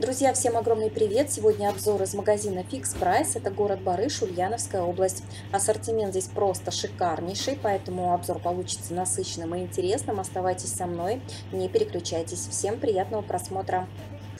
Друзья, всем огромный привет! Сегодня обзор из магазина Fix Price. Это город Барыш, Ульяновская область. Ассортимент здесь просто шикарнейший, поэтому обзор получится насыщенным и интересным. Оставайтесь со мной, не переключайтесь. Всем приятного просмотра!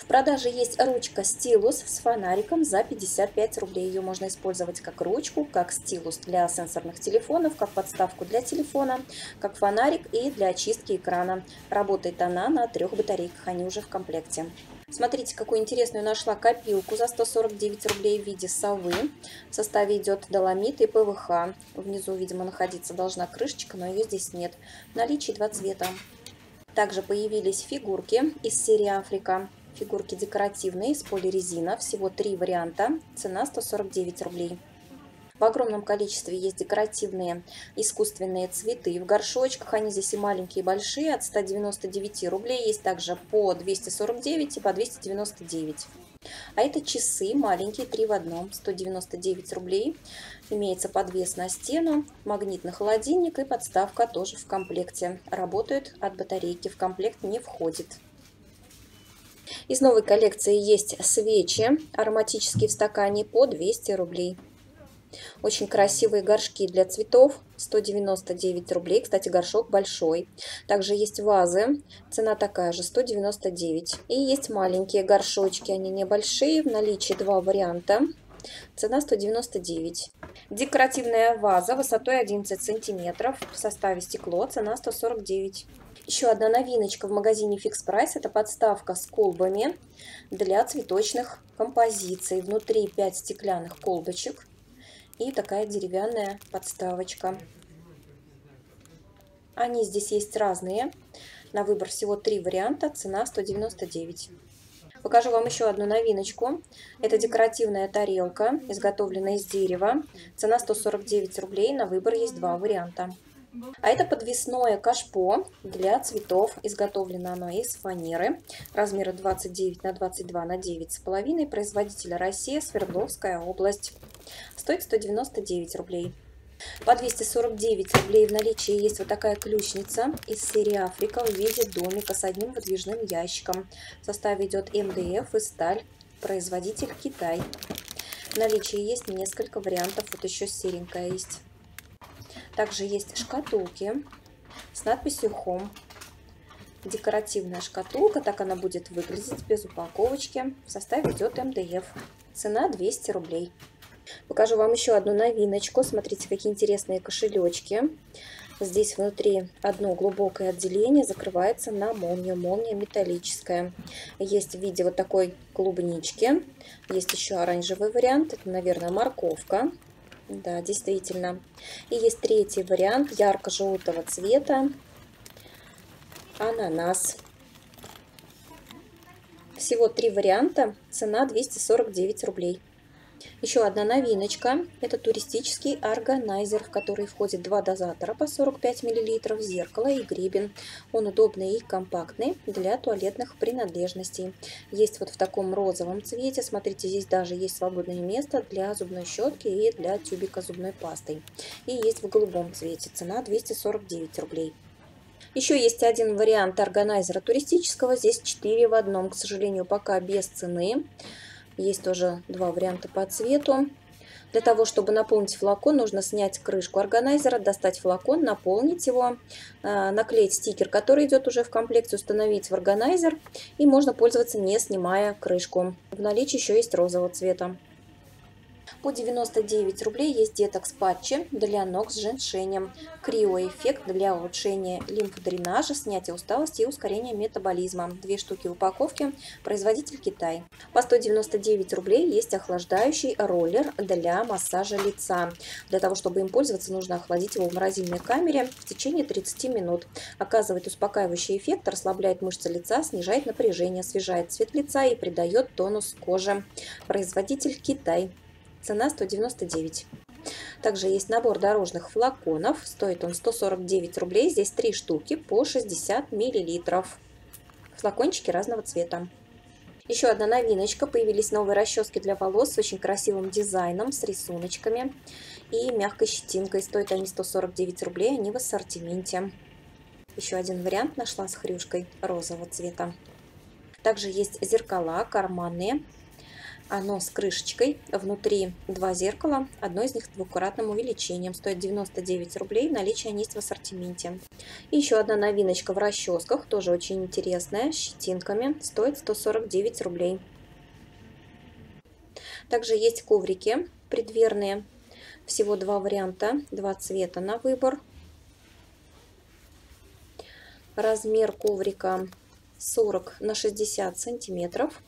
В продаже есть ручка стилус с фонариком за 55 рублей. Ее можно использовать как ручку, как стилус для сенсорных телефонов, как подставку для телефона, как фонарик и для очистки экрана. Работает она на трех батарейках, они уже в комплекте. Смотрите, какую интересную нашла копилку за 149 рублей в виде совы. В составе идет доломит и ПВХ. Внизу, видимо, находиться должна крышечка, но ее здесь нет. В наличии два цвета. Также появились фигурки из серии Африка. Фигурки декоративные, из полирезина. Всего три варианта. Цена 149 рублей. В огромном количестве есть декоративные искусственные цветы в горшочках. Они здесь и маленькие, и большие, от 199 рублей. Есть также по 249 и по 299. А это часы маленькие, 3 в одном, 199 рублей. Имеется подвес на стену, магнитный холодильник и подставка тоже в комплекте. Работают от батарейки, в комплект не входит. Из новой коллекции есть свечи ароматические в стакане по 200 рублей. Очень красивые горшки для цветов, 199 рублей. Кстати, горшок большой. Также есть вазы, цена такая же, 199. И есть маленькие горшочки, они небольшие, в наличии два варианта. Цена 199. Декоративная ваза высотой 11 сантиметров, в составе стекло, цена 149. Еще одна новиночка в магазине Fix Price – это подставка с колбами для цветочных композиций. Внутри 5 стеклянных колбочек и такая деревянная подставочка. Они здесь есть разные. На выбор всего три варианта. Цена 199. Покажу вам еще одну новиночку. Это декоративная тарелка, изготовленная из дерева. Цена 149 рублей. На выбор есть два варианта. А это подвесное кашпо для цветов. Изготовлено оно из фанеры. Размеры 29 на 22 на 9,5. Производитель Россия, Свердловская область. Стоит 199 рублей. По 249 рублей в наличии есть вот такая ключница из серии Африка в виде домика с одним выдвижным ящиком. В составе идет МДФ и сталь. Производитель Китай. В наличии есть несколько вариантов. Вот еще серенькая есть. Также есть шкатулки с надписью Home. Декоративная шкатулка, так она будет выглядеть без упаковочки. В составе идет МДФ. Цена 200 рублей. Покажу вам еще одну новиночку. Смотрите, какие интересные кошелечки. Здесь внутри одно глубокое отделение закрывается на молнию. Молния металлическая. Есть в виде вот такой клубнички. Есть еще оранжевый вариант. Это, наверное, морковка. Да, действительно. И есть третий вариант ярко-желтого цвета. Ананас. Всего три варианта. Цена 249 рублей. Еще одна новиночка. Это туристический органайзер, в который входит два дозатора по 45 мл, зеркало и гребень. Он удобный и компактный для туалетных принадлежностей. Есть вот в таком розовом цвете. Смотрите, здесь даже есть свободное место для зубной щетки и для тюбика зубной пастой. И есть в голубом цвете. Цена 249 рублей. Еще есть один вариант органайзера туристического. Здесь 4 в одном. К сожалению, пока без цены. Есть тоже два варианта по цвету. Для того, чтобы наполнить флакон, нужно снять крышку органайзера, достать флакон, наполнить его, э, наклеить стикер, который идет уже в комплекте, установить в органайзер. И можно пользоваться, не снимая крышку. В наличии еще есть розового цвета. По 99 рублей есть детокс патчи для ног с женьшенем. Криоэффект для улучшения лимфодренажа, снятия усталости и ускорения метаболизма. Две штуки в упаковке. Производитель Китай. По 199 рублей есть охлаждающий роллер для массажа лица. Для того, чтобы им пользоваться, нужно охладить его в морозильной камере в течение 30 минут. Оказывает успокаивающий эффект, расслабляет мышцы лица, снижает напряжение, освежает цвет лица и придает тонус коже. Производитель Китай. Цена 199. Также есть набор дорожных флаконов. Стоит он 149 рублей. Здесь три штуки по 60 миллилитров. Флакончики разного цвета. Еще одна новиночка. Появились новые расчески для волос с очень красивым дизайном, с рисуночками и мягкой щетинкой. Стоят они 149 рублей, они в ассортименте. Еще один вариант нашла с хрюшкой розового цвета. Также есть зеркала карманные. Оно с крышечкой. Внутри два зеркала. Одно из них с двукратным увеличением. Стоит 99 рублей. Наличие есть в ассортименте. И еще одна новиночка в расческах. Тоже очень интересная. С щетинками. Стоит 149 рублей. Также есть коврики предверные. Всего два варианта. Два цвета на выбор. Размер коврика 40 на 60 сантиметров.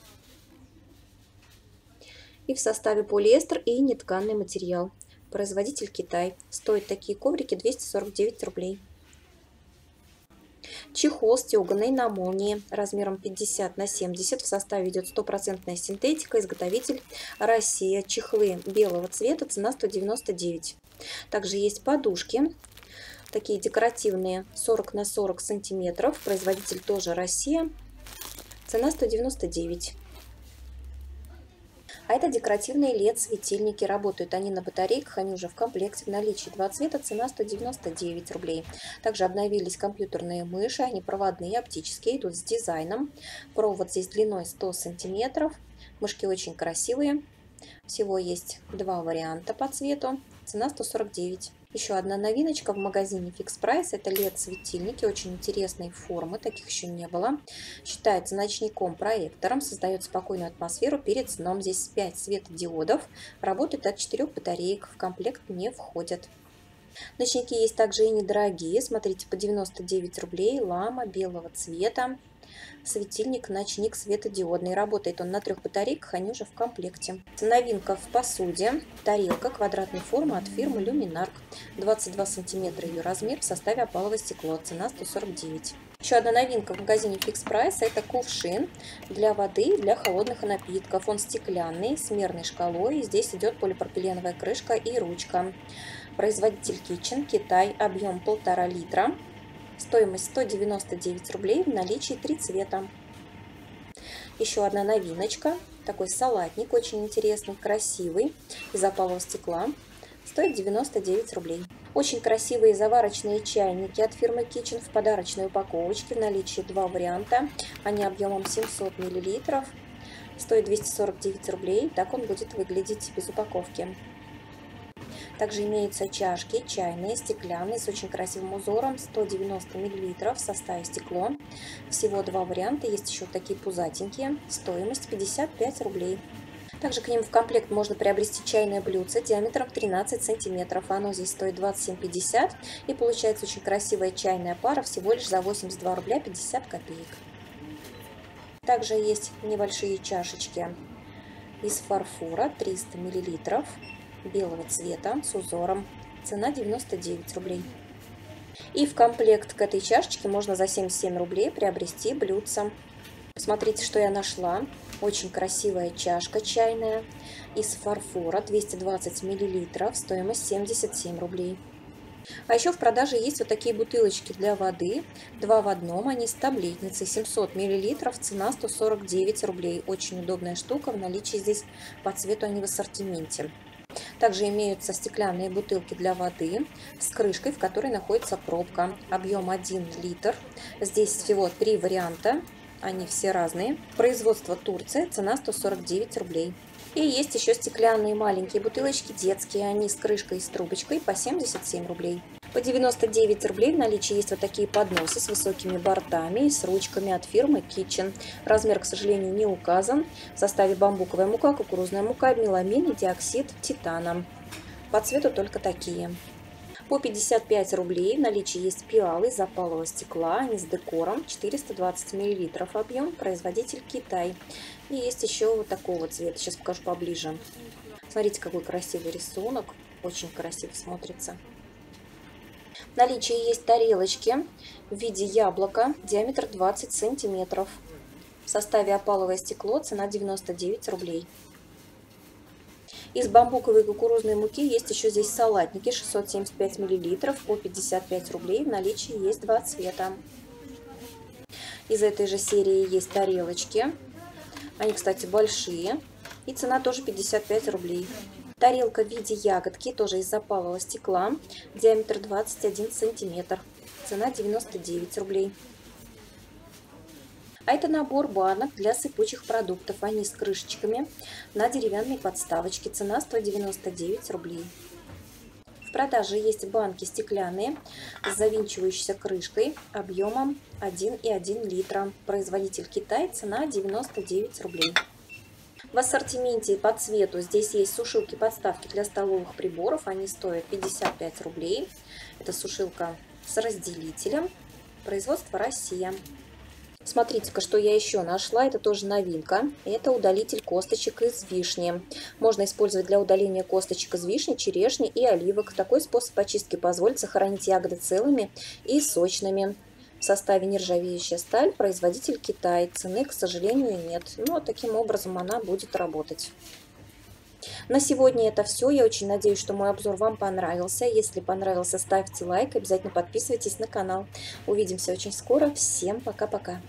И в составе полиэстер и нетканный материал. Производитель Китай. Стоят такие коврики 249 рублей. Чехол стеганый на молнии размером 50 на 70. В составе идет стопроцентная синтетика. Изготовитель Россия. Чехлы белого цвета. Цена 199. Также есть подушки Такие декоративные 40 на 40 сантиметров. Производитель тоже Россия. Цена 199. А это декоративные LED-светильники. Работают они на батарейках, они уже в комплекте в наличии. Два цвета, цена 199 рублей. Также обновились компьютерные мыши, они проводные, оптические, идут с дизайном. Провод здесь длиной 100 сантиметров. Мышки очень красивые. Всего есть два варианта по цвету. Цена 149. Еще одна новиночка в магазине Fix Price. Это LED-светильники очень интересной формы, таких еще не было. Считается ночником-проектором, создает спокойную атмосферу перед сном. Здесь 5 светодиодов, работает от 4 батареек, в комплект не входят. Ночники есть также и недорогие, смотрите, по 99 рублей, лама белого цвета светильник ночник светодиодный. Работает он на трех батарейках, они уже в комплекте. Новинка в посуде. Тарелка квадратной формы от фирмы Luminark. 22 сантиметра ее размер в составе опаловое стекло. Цена 149. Еще одна новинка в магазине Fix Price – это кувшин для воды и для холодных напитков. Он стеклянный, с мерной шкалой. Здесь идет полипропиленовая крышка и ручка. Производитель Kitchen, Китай, объем 1,5 литра. Стоимость 199 рублей, в наличии три цвета. Еще одна новиночка. Такой салатник, очень интересный, красивый, из опалого стекла. Стоит 99 рублей. Очень красивые заварочные чайники от фирмы Kitchen в подарочной упаковочке. В наличии два варианта. Они объемом 700 мл. Стоит 249 рублей. Так он будет выглядеть без упаковки. Также имеются чашки чайные, стеклянные, с очень красивым узором, 190 мл в составе стекло. Всего два варианта, есть еще такие пузатенькие, стоимость 55 рублей. Также к ним в комплект можно приобрести чайное блюдце диаметром 13 сантиметров. Оно здесь стоит 27,50 и получается очень красивая чайная пара всего лишь за 82 рубля 50 копеек. Также есть небольшие чашечки из фарфора 300 миллилитров белого цвета с узором. Цена 99 рублей. И в комплект к этой чашечке можно за 77 рублей приобрести блюдце. Посмотрите, что я нашла. Очень красивая чашка чайная из фарфора 220 миллилитров, стоимость 77 рублей. А еще в продаже есть вот такие бутылочки для воды, два в одном, они с таблетницей, 700 миллилитров, цена 149 рублей. Очень удобная штука, в наличии здесь по цвету они в ассортименте. Также имеются стеклянные бутылки для воды с крышкой, в которой находится пробка. Объем 1 литр. Здесь всего три варианта. Они все разные. Производство Турция. Цена 149 рублей. И есть еще стеклянные маленькие бутылочки детские. Они с крышкой и с трубочкой по 77 рублей. По 99 рублей в наличии есть вот такие подносы с высокими бортами и с ручками от фирмы Kitchen. Размер, к сожалению, не указан. В составе бамбуковая мука, кукурузная мука, меламин и диоксид титана. По цвету только такие. По 55 рублей в наличии есть пиалы из запалого стекла, они с декором, 420 мл объем, производитель Китай. И есть еще вот такого цвета, сейчас покажу поближе. Смотрите, какой красивый рисунок, очень красиво смотрится. В наличии есть тарелочки в виде яблока, диаметр 20 сантиметров. В составе опаловое стекло, цена 99 рублей. Из бамбуковой кукурузной муки есть еще здесь салатники 675 мл по 55 рублей. В наличии есть два цвета. Из этой же серии есть тарелочки. Они, кстати, большие. И цена тоже 55 рублей. Тарелка в виде ягодки, тоже из запалого стекла, диаметр 21 сантиметр. Цена 99 рублей. А это набор банок для сыпучих продуктов. Они с крышечками на деревянной подставочке. Цена 199 рублей. В продаже есть банки стеклянные с завинчивающейся крышкой объемом 1,1 литра. Производитель Китай, цена 99 рублей. В ассортименте по цвету здесь есть сушилки-подставки для столовых приборов. Они стоят 55 рублей. Это сушилка с разделителем. Производство Россия. Смотрите-ка, что я еще нашла. Это тоже новинка. Это удалитель косточек из вишни. Можно использовать для удаления косточек из вишни, черешни и оливок. Такой способ очистки позволит сохранить ягоды целыми и сочными. В составе нержавеющая сталь, производитель Китай. Цены, к сожалению, нет. Но таким образом она будет работать. На сегодня это все. Я очень надеюсь, что мой обзор вам понравился. Если понравился, ставьте лайк. Обязательно подписывайтесь на канал. Увидимся очень скоро. Всем пока-пока.